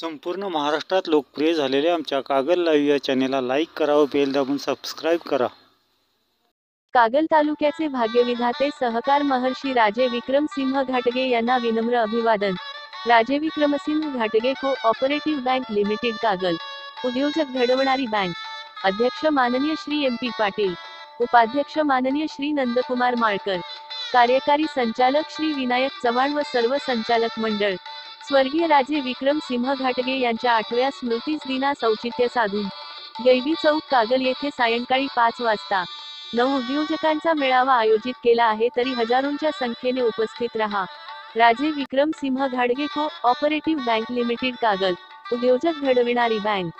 संपूर्ण महाराष्ट्रात लोकप्रिय झालेल्या आमच्या कागल लाईव्ह या चॅनेलला लाईक करा व बेल दाबून सबस्क्राईब करा. कागल तालुक्याचे भाग्यविधाते सहकार महर्षी राजे विक्रमसिंह घाटगे यांना विनम्र अभिवादन. राजे विक्रमसिंह घाटगे को ऑपरेटिव्ह बँक लिमिटेड कागल. उद्योजक घडवणारी बँक. अध्यक्ष माननीय श्री एम पी पाटील. उपाध्यक्ष माननीय श्री नंदकुमार माळकर. कार्यकारी संचालक श्री विनायक चव्हाण व सर्व संचालक मंडळ. स्वर्गीय राजे विक्रम सिंह घाटगे यांच्या आठव्या स्मृतीस दिनास औचित्य साधून. गैबी चौक कागल येथे सायंकाळी पाच वाजता. नऊ उद्योजकांचा मेळावा आयोजित केला आहे तरी हजारोंच्या संख्येने उपस्थित रहा. राजे विक्रम सिंह घाडगे को ऑपरेटिव्ह बँक लिमिटेड कागल. उद्योजक घडविणारी बँक